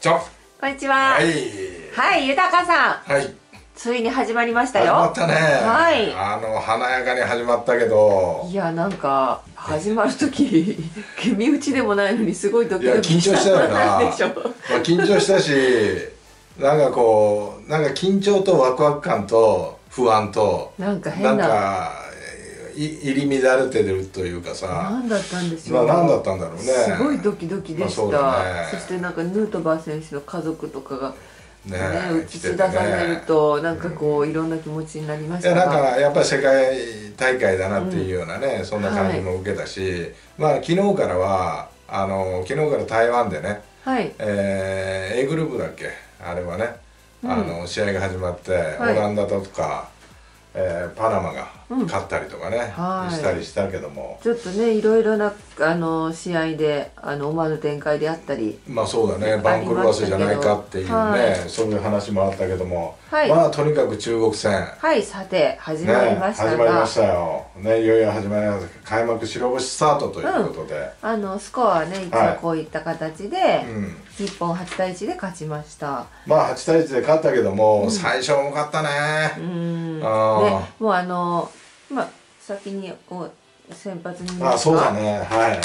ちょこんにちは。はいはい、豊さん。はいついに始まりましたよ。始まったねはいあの華やかに始まったけどいや、なんか、始まるとき、身内でもないのにすごいドキドキ緊張したよなでしょ。まあ緊張したしなんかこうなんか緊張とワクワク感と不安となんか変なんな。かい入り乱れてるというかさ何だったんでしょう。まあ何だったんだろうねすごいドキドキでした。まあそうだねそしてなんかヌートバー選手の家族とかが。ねね、映し出されると、なんかこういろんな気持ちになりましいやたが。なんかやっぱり世界大会だなっていうようなね、そんな感じも受けたし、まあ昨日からはあの昨日から台湾でね、はい。えー A グループだっけ？あれはね、うんあの試合が始まって、はいオランダとか、えーパナマがうん。勝ったりとかね、はい。したりしたけども。ちょっとね、いろいろな、あの試合で、あの思わぬ展開であったり。まあそうだね。番狂わせじゃないかっていうね、はい。そういう話もあったけども、はい。まあとにかく中国戦。はい、さて、始ねまりましたが。始まりましたよ、ね、いよいよ始まりました開幕白星スタートということで、あのスコアはね一はい。応こういった形で、うん。日本8対1で勝ちました。まあ8対1で勝ったけども、最初重かったね。う、んであもうあのまあ先にこう先発にあそうだね。はい。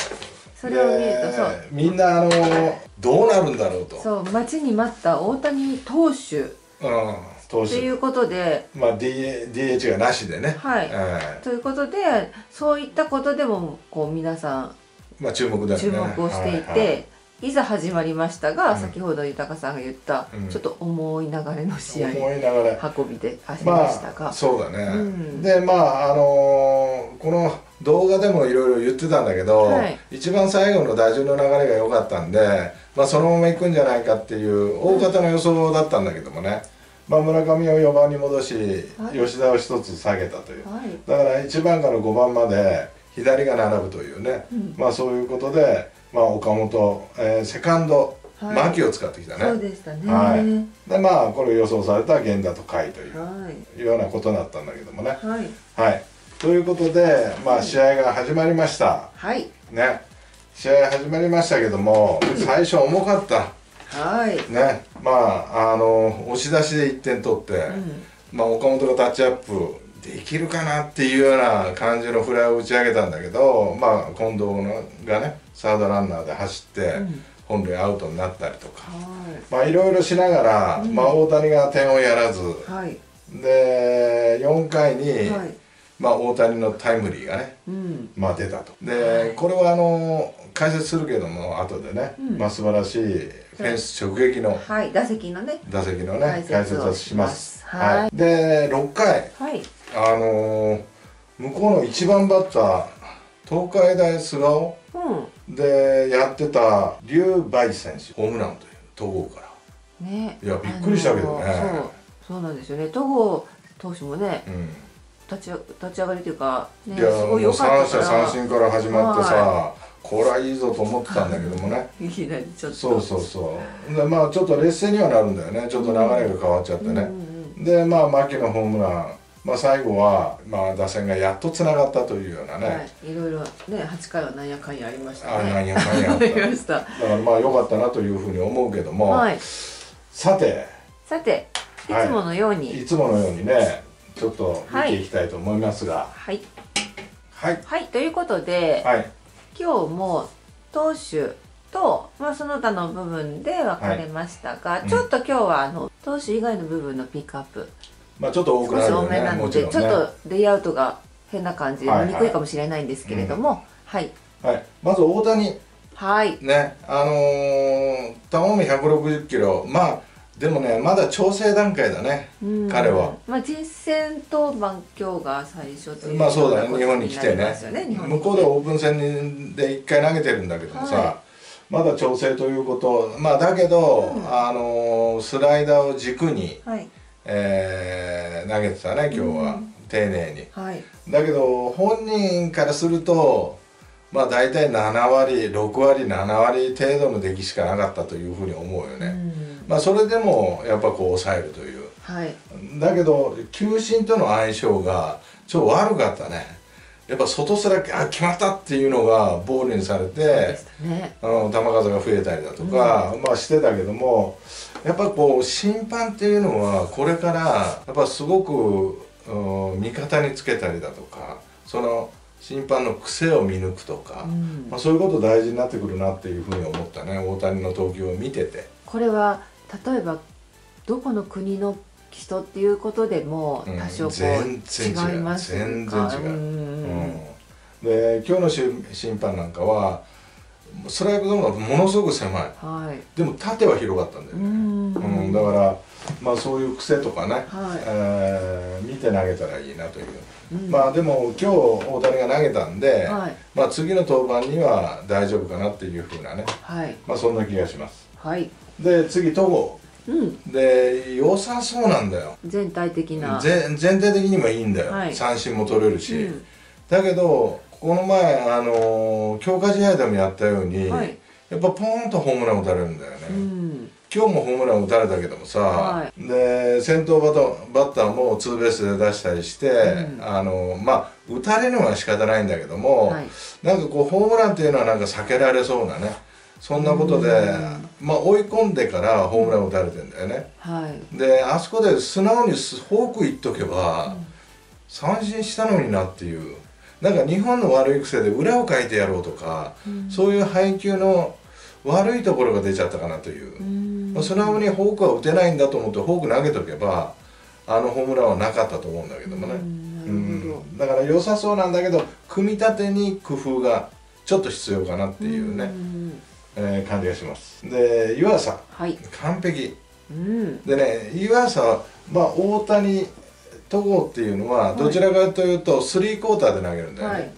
それを見るとそう。でみんなあのどうなるんだろうと。そう待ちに待った大谷投手。っうん投手。ていうことで。まあ DH, がなしでね、はい。えということでそういったことでもこう皆さんえまあ注目だよね。注目をしていて、はいはいいざ始まりましたが、うん。先ほど豊さんが言った、うん。ちょっと重い流れの試合運びで走りまましたが、あそうだね、うん。でまああのーこの動画でもいろいろ言ってたんだけど、はい。一番最後の打順の流れが良かったんで、まあ、そのまま行くんじゃないかっていう大方の予想だったんだけどもね、まあ、村上を4番に戻し、はい。吉田を一つ下げたという。はい。だから1番から5番まで左が並ぶというね、うん。まあそういうことで、まあ、岡本、えーセカンド、はい牧を使ってきたそうねでしたね。はいはでまあこれ予想された源田と甲斐というい。いうようなことだったんだけどもねはい。はいということで、まあ、試合が始まりましたはい。ね試合始まりましたけども最初重かったはい。ねまああの押し出しで1点取って、うん。まあ、岡本がタッチアップできるかなっていうような感じのフライを打ち上げたんだけど、まあ、近藤のがねサードランナーで走って、うん本塁アウトになったりとか、はまあ、いろいろしながら、うんまあ、大谷が点をやらずい。はい。で4回に、はい。まあ、大谷のタイムリーがね、うん。まあ、出たとでこれはあの解説するけども後でね、うんまあ、素晴らしいフェンス直撃のはい。打席のね。打席のね解解説をします。はいで6回はい。あのー向こうの1番バッター東海大菅生うでやってた劉梅選手ホームランという戸郷からん。ね。いやびっくりしたけどねそう。そうなんですよね。戸郷投手もね、うん立ち立ち上がりというか、ね、いやすごいかったから。三振から始まってさ、はこれはいいぞと思ってたんだけどもねいきなりちょっと。そうそうそうでまあちょっと劣勢にはなるんだよねちょっと流れが変わっちゃってね、うんうんでまあ牧のホームラン、まあ、最後は、まあ、打線がやっとつながったというようなね、はい。いろいろね、8回はなんやかんやありましたね。あなんやかんやあった。ありました。だからまあ良かったなというふうに思うけども、はい。さて。さて、い。つものように、いつものようにねちょっと見ていきたいと思いますが。はい。はい。はい、ということで、はい。今日も投手と、まあ、その他の部分で分かれましたが、うん。ちょっと今日はあの投手以外の部分のピックアップまあちょっと多くなるよねめなので、もちろんね。ちょっとレイアウトが変な感じではいはい。見にくいかもしれないんですけれども、はい、はい、まず大谷。はい、ねあのー、球も160キロ。まあでもねまだ調整段階だねうん。彼は、まあ、実戦登板今日が最初というまあそうだね。日本に来てね。向こうではオープン戦で1回投げてるんだけどもさ、はまだ調整ということ。まあだけど、うん。あのースライダーを軸に、はいえー投げてたね今日は、うん丁寧に。はい。だけど本人からするとまあ大体7割6割7割程度の出来しかなかったというふうに思うよね、うん。まあそれでもやっぱこう抑えるという。はい。だけど球審との相性がちょっと悪かったねやっぱ外すらあ決まったっていうのがボールにされて、ね。あの球数が増えたりだとか、まあしてたけどもやっぱこう審判っていうのはこれからやっぱすごくうん味方につけたりだとかその審判の癖を見抜くとか、うん。まあ、そういうこと大事になってくるなっていうふうに思ったね大谷の投球を見てて。これは例えばどこの国の人っていうことでもうん。多少こ全然違う。う違いますか？全然違う。うんうんで今日の審審判なんかはストライクゾーンがものすごく狭い。はい。でも縦は広かったんだようね、ん。うん。だからまあそういう癖とかね、はい。えー見て投げたらいいなという、うん。まあでも今日大谷が投げたんで、はい。まあ次の登板には大丈夫かなっていうふうなね。はい。まあそんな気がします。はい。で次戸郷うん。で良さそうなんだよ。全体的な。ぜ全体的にもいいんだよ、はい。三振も取れるし、うん。だけどこの前あのー強化試合でもやったように、はい。やっぱポーンとホームラン打たれるんだよね、うん。今日もホームラン打たれたけどもさ、はで先頭バトバッターもツーベースで出したりして、うん。あのまあ打たれるのは仕方ないんだけども、はい。なんかこうホームランっていうのはなんか避けられそうなねそんなことで、うん。まあ追い込んでからホームラン打たれてんだよね。はい。であそこで素直にフォークいっとけば、三振したのになっていう。なんか日本の悪い癖で裏をかいてやろうとか、うん。そういう配球の悪いところが出ちゃったかなという、うん。まあ、素直にフォークは打てないんだと思ってフォーク投げとけばあのホームランはなかったと思うんだけどもね、うんだから良さそうなんだけど組み立てに工夫がちょっと必要かなっていうね、んえー感じがします。で湯浅。はい。完璧。うん。でね湯浅はまあ大谷戸郷っていうのはどちらかというとスリークォーターで投げるんだよね、はい。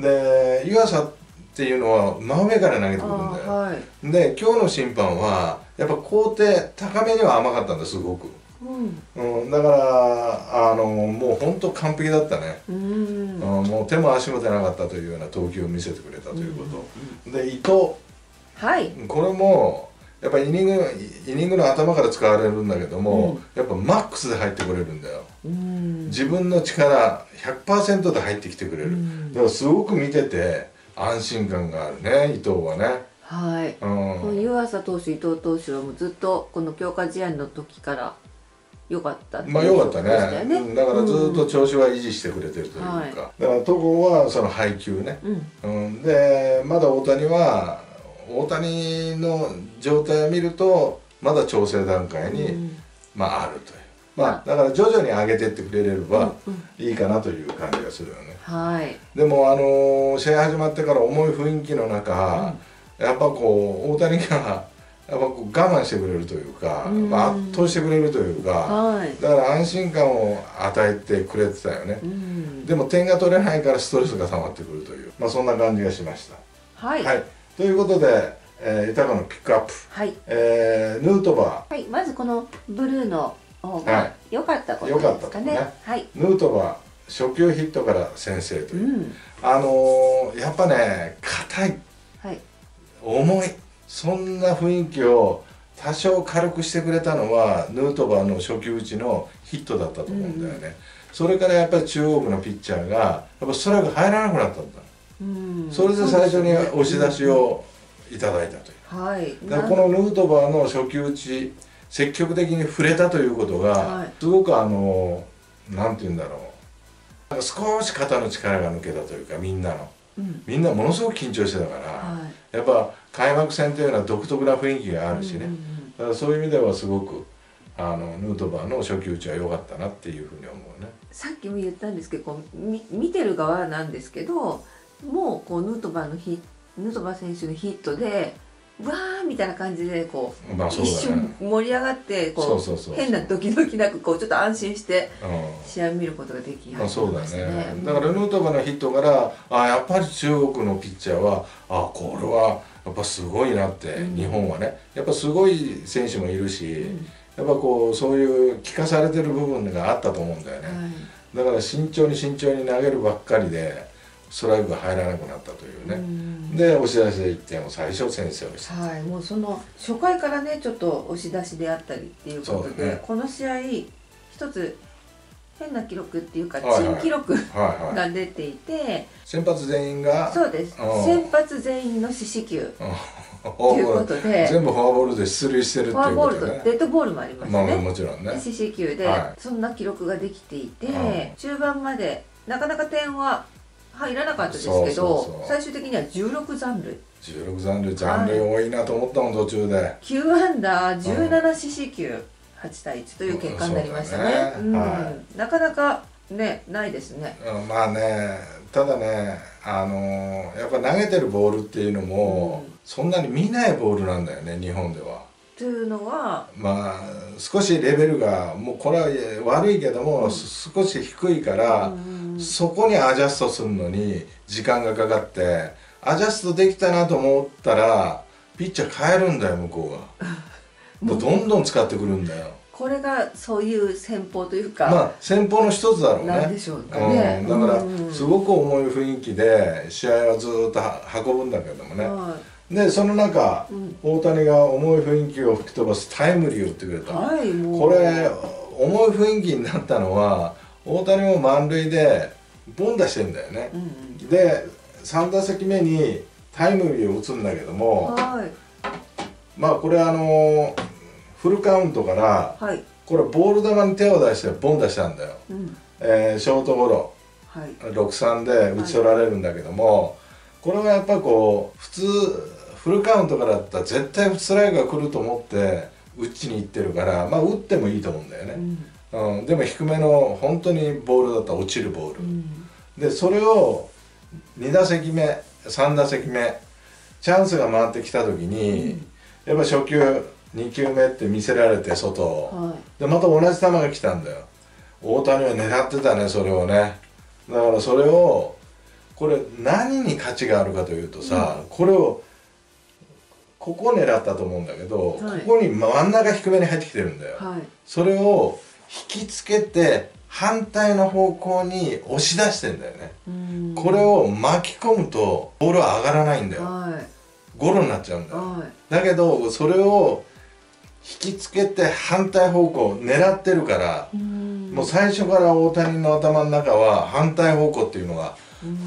で湯浅っていうのは真上から投げてくるんだよ、あはい。で今日の審判はやっぱ高低高めには甘かったんだすごく、うん。うん、だからあのもう本当完璧だったね、うん。うん、もう手も足も出なかったというような投球を見せてくれたということ、で伊藤はい。これもやっぱりイニングイニングの頭から使われるんだけども、やっぱマックスで入ってくれるんだよ。うん。自分の力100%で入ってきてくれる、うん。だからすごく見てて安心感があるね伊藤はね。はい。うん。この湯浅投手伊藤投手はもうずっとこの強化試合の時から良かったまあよかったね。うん。だからずっと調子は維持してくれてるというか、はい。だから戸郷はその配球ね、うん。うん、でまだ大谷は大谷の状態を見るとまだ調整段階に、うん。まああるという。まあ。だから徐々に上げてってくれればいいかなという感じがするよね。はい。でもあのー試合始まってから重い雰囲気の中、やっぱこう大谷がやっぱこう我慢してくれるというか、うん。まあ、圧倒してくれるというか、はい。だから安心感を与えてくれてたよね。う、ん。でも点が取れないからストレスが溜まってくるという、まあ、そんな感じがしました。はい。はい、ということで、えー、豊かのピックアップ、はい。えーヌートバはいまずこのブルーの方はが良かったこと良かったですかねことね。はい。ーヌートバー初球ヒットから先制という、うん。あのーやっぱね硬い。はい。重い。そんな雰囲気を多少軽くしてくれたのはヌートバーの初球打ちのヒットだったと思うんだよね、それからやっぱり中国のピッチャーがやっぱストライク入らなくなったんだ、うんそれで最初に押し出しをいただいたという。はい。だからこのヌートバーの初球打ち積極的に触れたということが、はい。すごくあのなんて言うんだろう。なんか少し肩の力が抜けたというかみんなの。うん。みんなものすごく緊張してたから、はい。やっぱ開幕戦というのは独特な雰囲気があるしね、だからそういう意味ではすごくあのヌートバーの初球打ちは良かったなっていうふうに思うね。さっきも言ったんですけどこうみ見てる側なんですけどもうこうヌートバーのヒヌートバー選手のヒットでわーみたいな感じでこう、まあそうね。瞬盛り上がってこう変なドキドキなくこうちょっと安心してうん。試合を見ることができまあ、そうだね。だからヌートバーのヒットからあやっぱり中国のピッチャーはあこれはやっぱすごいなって、うん。日本はね。やっぱすごい選手もいるし、うん。やっぱこうそういう聞かされてる部分があったと思うんだよね、はい。だから慎重に慎重に投げるばっかりでストライクが入らなくなったというね、うん。で押し出しで1点を最初先制をした、はい、もうその初回からねちょっと押し出しであったりっていうことで、ね。この試合一つ変な記録っていうか珍記録が出ていて、先発全員がそうです。うん先発全員の四死球うんということで。全部フォアボールで出塁してるっていうフォアボールことねとデッドボールもありましたまあね、もちろんね。で四死球で、はい。そんな記録ができていて、うん中盤までなかなか点は入らなかったですけど最終的には16残塁16残塁残塁多いなと思ったもん途中で。9アンダー17四死球8対1という結果になりましたね,、そうだね。うん。はなかなかねないですね。うんまあねただねあのやっぱ投げてるボールっていうのも、うん。そんなに見ないボールなんだよね日本では。というのはまあ少しレベルがもうこれは悪いけども、す少し低いから、うんそこにアジャストするのに時間がかかってアジャストできたなと思ったらピッチャー変えるんだよ向こうが。もうどんどん使ってくるんだよ。これがそういう戦法というか、まあ戦法の一つだろうね。なんでしょうかねうん、だからうんすごく重い雰囲気で試合はずっとは運ぶんだけどもね。はでその中、うん大谷が重い雰囲気を吹き飛ばすタイムリーを打ってくれい、た。はい、これ重い雰囲気になったのは大谷も満塁でボン出してんだよね。う、んで3打席目にタイムリーを打つんだけどうん、もはい。まあこれあのフルカウントからはい、これボール球に手を出してボン出したんだよ、うん、えーショートゴロ。はい。6-3で打ち取られるんだけども、これはやっぱこう普通フルカウントからだったら絶対ストライクが来ると思って打ちに行ってるからまあ打ってもいいと思うんだよね、うん。うん、でも低めの本当にボールだったら落ちるボール、うん。でそれを2打席目3打席目チャンスが回ってきた時に、やっぱ初球2球目って見せられて外を、はでまた同じ球が来たんだよ。大谷は狙ってたねそれをね。だからそれをこれ何に価値があるかというとさ、これをここを狙ったと思うんだけど、はい。ここに真ん中低めに入ってきてるんだよ、いはい。それを引きつけて反対の方向に押し出してんだよね、うん。これを巻き込むとボールは上がらないんだよ。はい。ゴロになっちゃうんだよ。はい。だけどそれを引きつけて反対方向狙ってるから、うん。もう最初から大谷の頭の中は反対方向っていうのが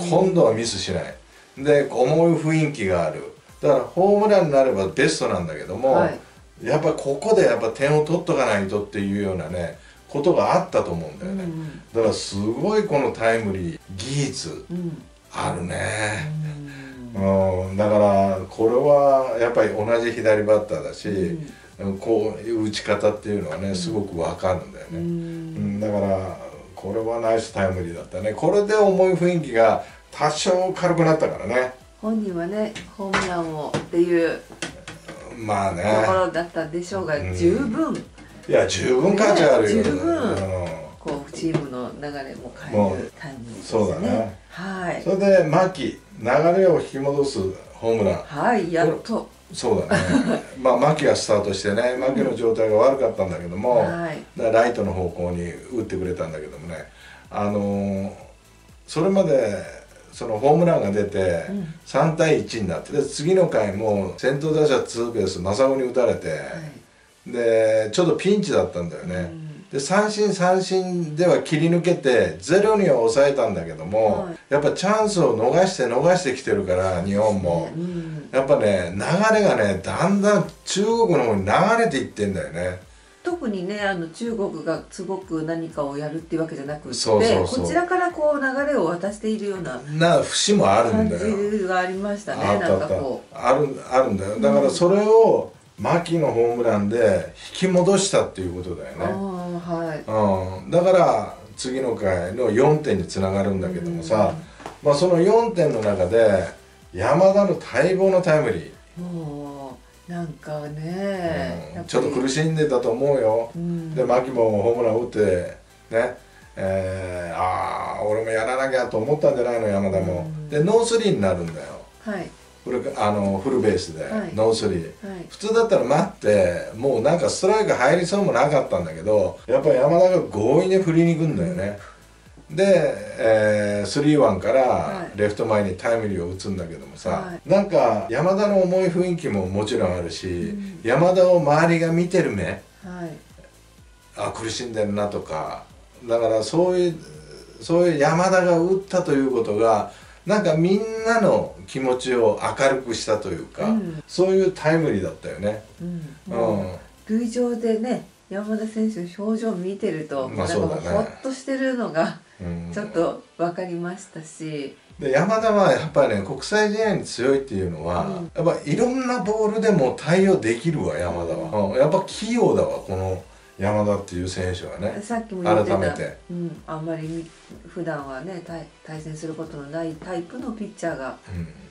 今度はミスしない。で重い雰囲気があるだからホームランになればベストなんだけども、はい。やっぱここでやっぱ点を取っとかないとっていうようなねことがあったと思うんだよね、うんだからすごいこのタイムリー技術うん。あるね、うんうん、だからこれはやっぱり同じ左バッターだし、うん。こういう打ち方っていうのはねすごくわかるんだようね、うん。ん。だからこれはナイスタイムリーだったね。これで重い雰囲気が多少軽くなったからね本人はねホームランをっていうまあね。ところだったでしょうが、うん。十分。いや十分価値あるよ、ね十分うんこうチームの流れも変えるタイムリーですね。そうだね。はい。それで牧流れを引き戻すホームラン。はいやっと。そうだね。まあ牧がスタートしてね牧の状態が悪かったんだけども、はい。だからライトの方向に打ってくれたんだけどもね。あのーそれまでそのホームランが出てうん。3対1になってで次の回も先頭打者ツーベース正雄に打たれて、はい。でちょっとピンチだったんだよね、うん。で三振三振では切り抜けてゼロには抑えたんだけども、はい。やっぱチャンスを逃して逃してきてるから日本も、うん。やっぱね流れがねだんだん中国の方に流れていってんだよね特にねあの中国がすごく何かをやるっていうわけじゃなくってこちらからこう流れを渡しているようなな節もある感んだよ。じがありましたねなんかこあるあるんだよ。だからそれを牧のホームランで引き戻したっていうことだよね、あはい。うん、だから次の回の4点につながるんだけどもさ、まあ、その4点の中で山田の待望のタイムリー、なんかね、うん。ちょっと苦い、しんでたと思うよ、うん、で牧もホームラン打ってね。えー、ああ俺もやらなきゃと思ったんじゃないの山田も、うん。でノースリーになるんだよ。はい。フルあのフルベースで、はい。ノースリー。はい。普通だったら待ってもうなんかストライク入りそうもなかったんだけどやっぱり山田が強引に振りに行くんだよね、で、えー、スリーワンからはい。レフト前にタイムリーを打つんだけどもさ、はい。なんか山田の重い雰囲気ももちろんあるし、うん。山田を周りが見てる目はい。あ苦しんでるなとかだからそういうそういう山田が打ったということがなんかみんなの気持ちを明るくしたというか、うん。そういうタイムリーだったよね。うん。うもん、う塁上でね山田選手の表情を見てると、まあなんかほっとしてるのがうんちょっと分かりましたし、で山田はやっぱりね国際試合に強いっていうのは、うん。やっぱいろんなボールでも対応できるわ山田は、うんやっぱ器用だわこの山田っていう選手はね。さっきも言ってた。改めて。うん、あんまりみ普段はね対対戦することのないタイプのピッチャーが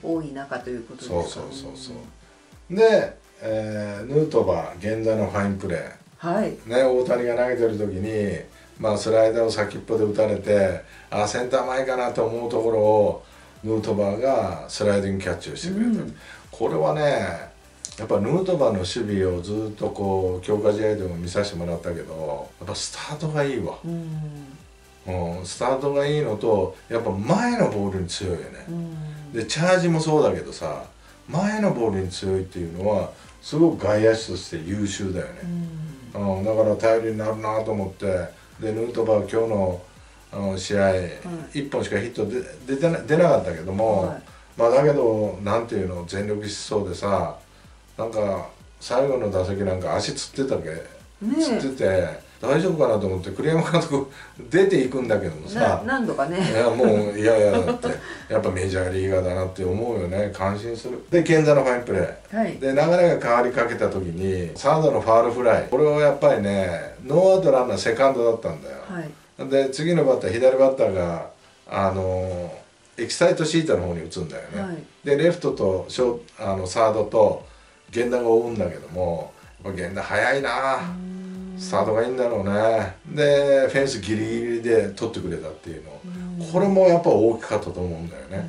うん。多い中ということですかそうそうそうそう。で、えーヌートバー源田のファインプレー。はい。ね、大谷が投げてる時に、まあ、スライダーを先っぽで打たれてあセンター前かなと思うところをヌートバーがスライディングキャッチをしてくれた、うん。これはねやっぱヌートバーの守備をずっとこう強化試合でも見させてもらったけどやっぱスタートがいいわ、うん。うん、スタートがいいのとやっぱ前のボールに強いよね。う、ん。でチャージもそうだけどさ前のボールに強いっていうのはすごく外野手として優秀だよね、うん。うん、だから頼りになるなと思ってでヌートバー今日のあの試合、1本しかヒットで出てな出なかったけども、はい。まあだけどなんていうの全力疾走でさなんか最後の打席なんか足つってたっけ、ねつってて大丈夫かなと思って栗山監督出ていくんだけどもなさ何度かね。いやもういやいやだって。やっぱメジャーリーガーだなって思うよね。感心する。で健太のファインプレー。はい。で流れが変わりかけた時にサードのファールフライ。これをやっぱりねノーアウトランナーセカンドだったんだよ、はい。で次のバッター左バッターがあのエキサイトシートの方に打つんだよね、はい。でレフトとショあのサードと源田が追うんだけども源田早いな、スタートがいいんだろうね。でフェンスギリギリで取ってくれたっていうの。これもやっぱ大きかったと思うんだよね、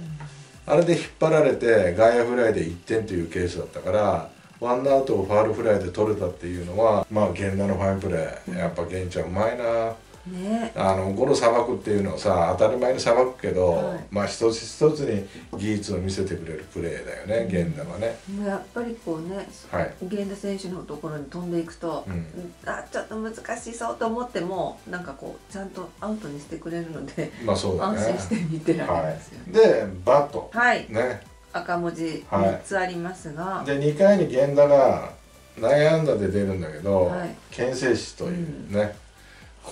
あれで引っ張られて外野フライで1点というケースだったからワンアウトをファールフライで取れたっていうのはまあ源田のファインプレー。やっぱ源ちゃんうまいなね。あのゴロさばくっていうのはさ当たり前にさばくけど、はい。まあ一つ一つに技術を見せてくれるプレーだよね源田はね。やっぱりこうねはい。源田選手のところに飛んでいくと、うんあちょっと難しそうと思ってもなんかこうちゃんとアウトにしてくれるのでまあそうだね。安心して見てられはますよね。い、でバットはい、ね。赤文字はい。3つありますが、で2回に源田が内野安打で出るんだけど、はい。牽制士というね、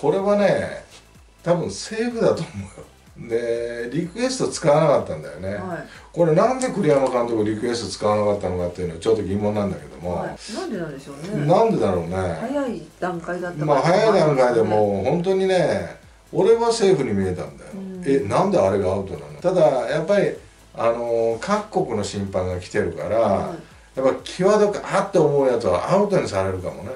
これはね多分セーフだと思うよ。でリクエスト使わなかったんだよね、はこれなんで栗山監督リクエスト使わなかったのかっていうのはちょっと疑問なんだけどい、も、はい、なんでなんでしょうね。なんでだろうね。早い段階だったまあ早い段階でうもう本当にね俺はセーフに見えたんだよ、うん。えなんであれがアウトなの？ただやっぱりあのー各国の審判が来てるから、はやっぱ際どくあって思うやつはアウトにされるかもね。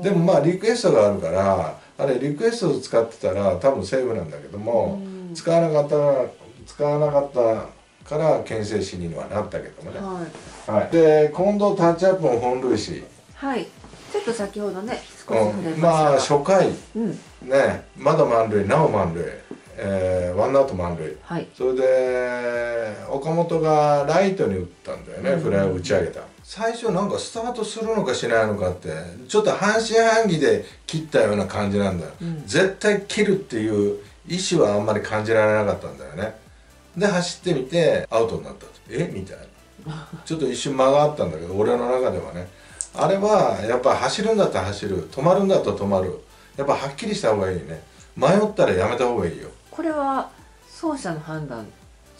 い、でもまあリクエストがあるからあれリクエストを使ってたら多分セーフなんだけども、うん。使わなかったら使わなかったから牽制士にはなったけどもね、はい。はい、で今度タッチアップの本塁士、はい、ちょっと先ほどね少し触れまうん、したが、まあ初回。うん。ね。まだ満塁なお満塁、えーワンアウト満塁。はい。それで岡本がライトに打ったんだよね、うんフライを打ち上げた最初なんかスタートするのかしないのかってちょっと半信半疑で切ったような感じなんだよ、うん。絶対切るっていう意思はあんまり感じられなかったんだよね。で走ってみてアウトになったと。え？みたいな。ちょっと一瞬間があったんだけど俺の中ではね。あれはやっぱ走るんだったら走る。止まるんだったら止まる。やっぱはっきりした方がいいね。迷ったらやめた方がいいよ。これは走者の判断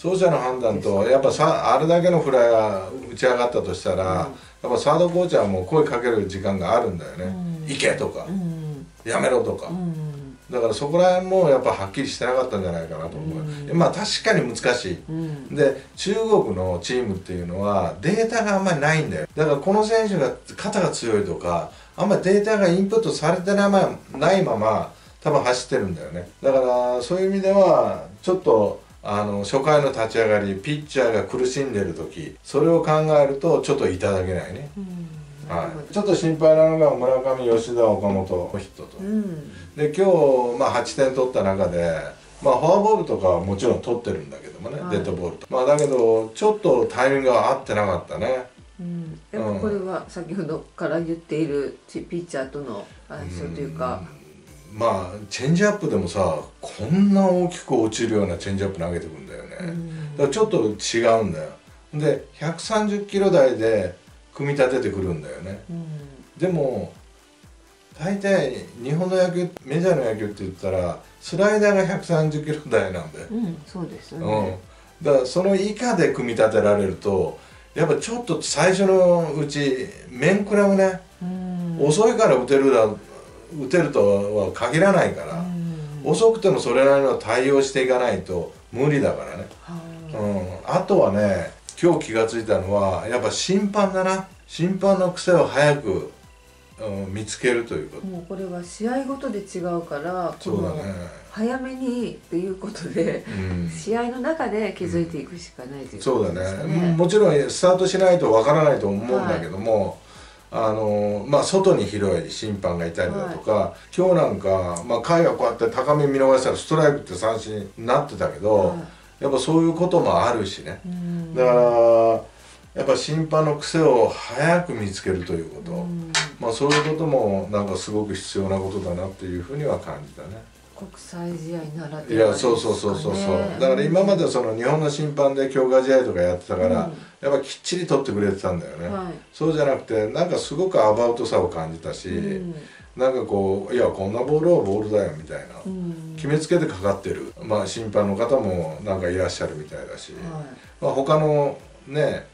走者の判断とやっぱさあれだけのフライが打ち上がったとしたら、やっぱサードコーチはもう声かける時間があるんだよね「うん。行け!」とかうん「やめろ!」とか、うん。だからそこら辺もやっぱはっきりしてなかったんじゃないかなと思う、うん。まあ確かに難しい。うん。で中国のチームっていうのはデータがあんまりないんだよ。だからこの選手が肩が強いとかあんまりデータがインプットされてないままないまま多分走ってるんだよね。だからそういう意味ではちょっとあの初回の立ち上がりピッチャーが苦しんでる時それを考えるとちょっといただけないね、うん。はい、ちょっと心配なのが村上吉田岡本ヒットと、うん。で今日、まあ、8点取った中で、まあ、フォアボールとかはもちろん取ってるんだけどもね、はい。デッドボールと。まあだけどちょっとタイミングが合ってなかったね。うん、やっぱこれは先ほどから言っているチピッチャーとの相性というか、まあチェンジアップでもさこんな大きく落ちるようなチェンジアップ投げてくるんだよね、うん。だからちょっと違うんだよ。で130キロ台で組み立ててくるんだよね。うん。でも大体日本の野球メジャーの野球って言ったらスライダーが130キロ台なんだよ、うんそうですようん。ね、だからその以下で組み立てられるとやっぱちょっと最初のうち面食らうね、うん。遅いから打てるだ打てるとは限らないから、うん。遅くてもそれなりの対応していかないと無理だからね、はうん、あとはね今日気が付いたのはやっぱ審判だな。審判の癖を早く、うん、見つけるということ。いもうこれは試合ごとで違うからそうだね。早めにっていうことでうん。試合の中で気づいていくしかないというそうだことですかね。もちろんスタートしないとわからないと思うんだけども、あのまあ、外に広い審判がいたりだとか、今日なんか、まあ、海がこうやって高め見逃したらストライクって三振になってたけど、はやっぱそういうこともあるしね。だからやっぱ審判の癖を早く見つけるということ、うん。まあ、そういうこともなんかすごく必要なことだなっていうふうには感じたね。国際試合ならいではやそうそうそうそう。そうだから今までその日本の審判で強化試合とかやってたから、うん。やっぱきっちり取ってくれてたんだよね、はい。そうじゃなくてなんかすごくアバウトさを感じたし、うん。なんかこういやこんなボールはボールだよみたいな、うん。決めつけてかかってる。まあ審判の方もなんかいらっしゃるみたいだし、はまあ、他のね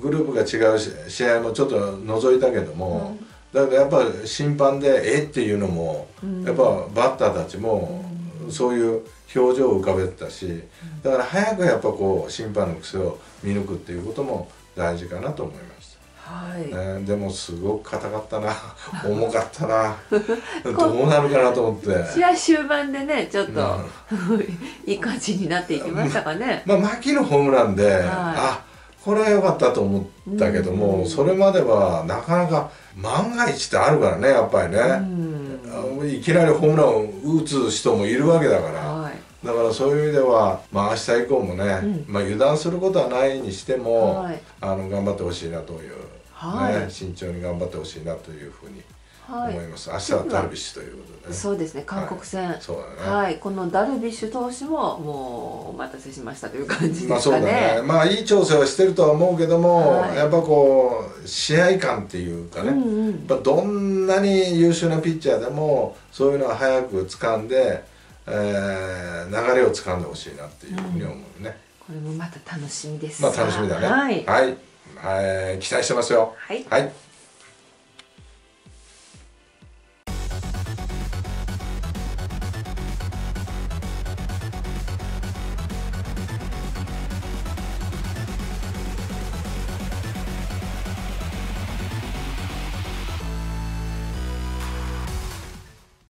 グループが違うし試合もちょっと覗いたけども、だけどやっぱ審判でえ？っていうのも、うん。やっぱバッターたちもそういう表情を浮かべてたしだから早くやっぱこう審判の癖を見抜くっていうことも大事かなと思いました。はい、ね、でもすごく硬かったな。重かったな。どうなるかなと思って。試合終盤でねちょっと、いい感じになっていきましたかね、まあ牧のホームランで、はい。あこれは良かったと思ったけども、うん。それまではなかなか万が一ってあるからねやっぱりね、いきなりホームランを打つ人もいるわけだから、はい。だからそういう意味では、まあ明日以降もね、うん。まあ、油断することはないにしても、はい。あの頑張ってほしいなという、はい。ね、慎重に頑張ってほしいなというふうにはい思います、明日はダルビッシュということでね。そうですね。韓国戦、そうだね、はい、このダルビッシュ投手ももうお待たせしましたという感じまあそうだですかね。ねまあいい調整はしてるとは思うけども、はい。やっぱこう試合感っていうかね、うんうん。やっぱどんなに優秀なピッチャーでもそういうのは早く掴んで、えー流れを掴んでほしいなっていうふうに思うね、これもまた楽しみです。まあ楽しみだね。はい。はい、はい。期待してますよ。はい。はい